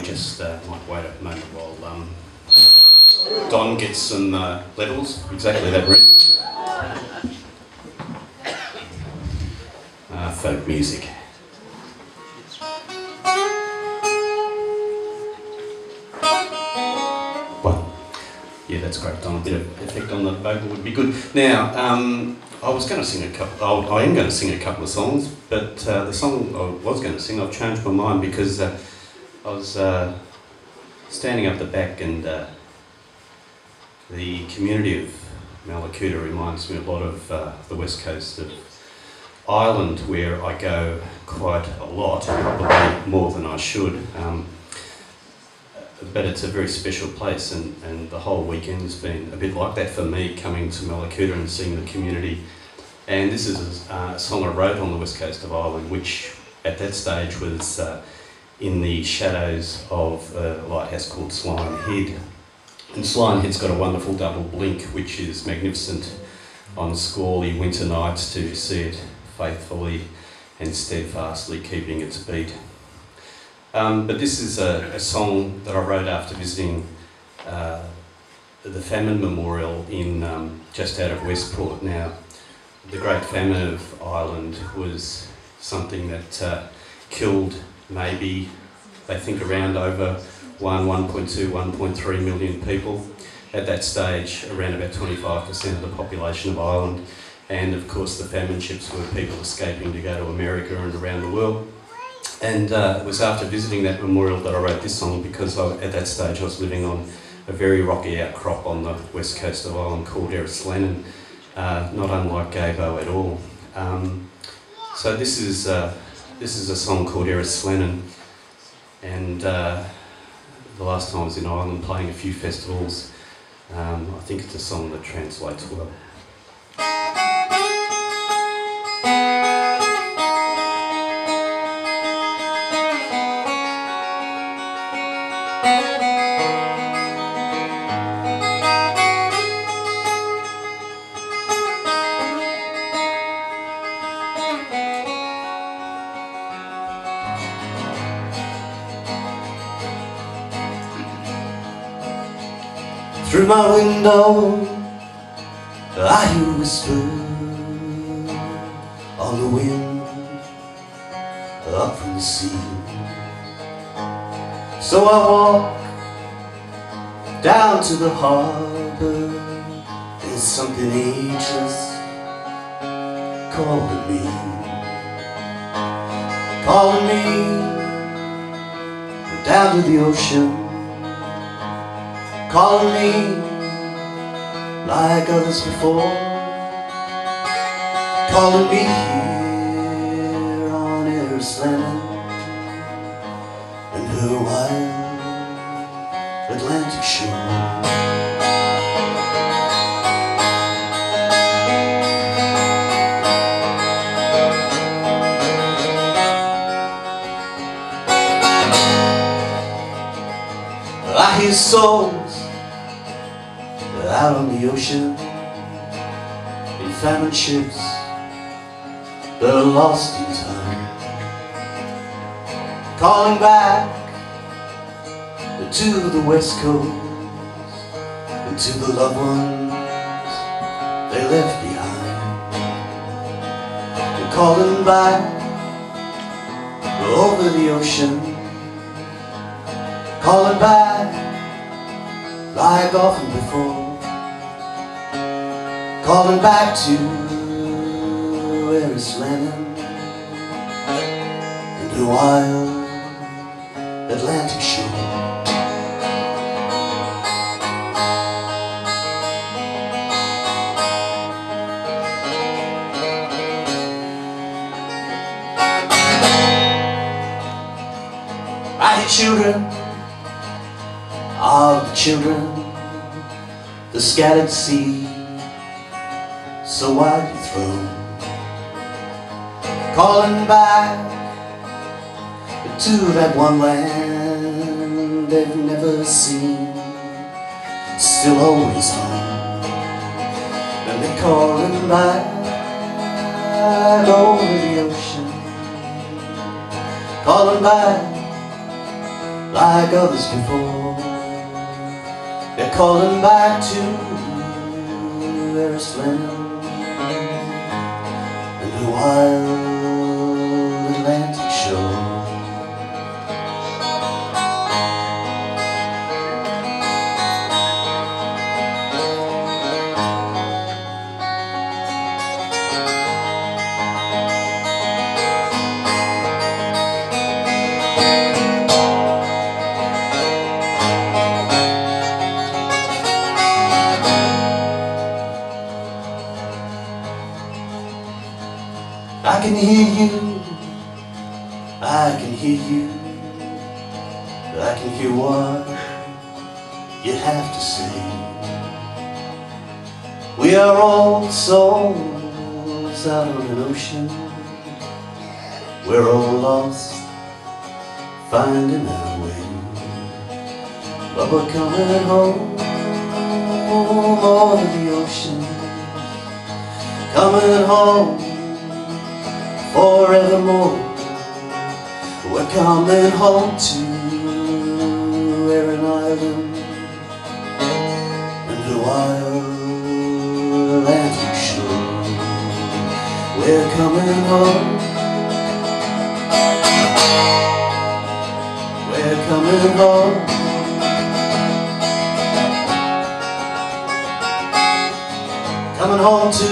we just uh, might wait a moment while um, Don gets some uh, levels, exactly that reason. Uh, folk music. Yeah, that's great, Don. A bit of effect on the vocal would be good. Now, um, I was going to sing a couple. Oh, I am going to sing a couple of songs, but uh, the song I was going to sing, I've changed my mind because uh, I was uh, standing up the back, and uh, the community of Mallacoota reminds me a lot of uh, the west coast of Ireland, where I go quite a lot, probably more than I should. Um, but it's a very special place, and, and the whole weekend has been a bit like that for me, coming to Mallacoota and seeing the community. And this is a, uh, song I wrote on the west coast of Ireland, which at that stage was uh, in the shadows of a lighthouse called Slyne Head. And Slyne Head's got a wonderful double blink, which is magnificent on squally winter nights to see it faithfully and steadfastly keeping its beat. Um, but this is a, a, song that I wrote after visiting uh, the famine memorial in um, just out of Westport. Now, the Great Famine of Ireland was something that uh, killed maybe, they think, around over 1, 1.2, 1.3 million people. At that stage, around about 25% of the population of Ireland. And of course, the famine ships were people escaping to go to America and around the world. And uh, it was after visiting that memorial that I wrote this song because I, at that stage I was living on a very rocky outcrop on the west coast of Ireland called Errislannan, uh, not unlike Gabo at all. Um, so this is, uh, this is a song called Errislannan and uh, the last time I was in Ireland playing a few festivals, um, I think it's a song that translates well. Through my window I hear whisper on the wind up from the sea. So I walk down to the harbor There's something ageless calling me Calling me down to the ocean calling me like others before. Calling me here on Errislannan and her wild Atlantic shore. I hear souls out on the ocean. In famine ships that are lost in time. Calling back to the west coast and to the loved ones they left behind. And calling back over the ocean. Calling back like often before Calling back to where Errislannan And the wild Atlantic shore. I hear children of the children the scattered sea so widely thrown calling back to that one land they've never seen. Still always home. And they're calling back over the ocean. Calling back like others before. They're calling back to Erisland and the wild Atlantic shore. I can hear you, I can hear you, I can hear what you have to say. We are all souls out on an ocean, we're all lost, finding our way. But we're coming home over the ocean, coming home forevermore. We're coming home to Erin Island and the wild Atlantic shore. We're coming home. We're coming home. Coming home to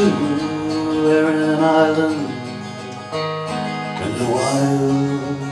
Erin Island and the wild